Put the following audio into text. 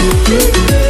you, you, you, you.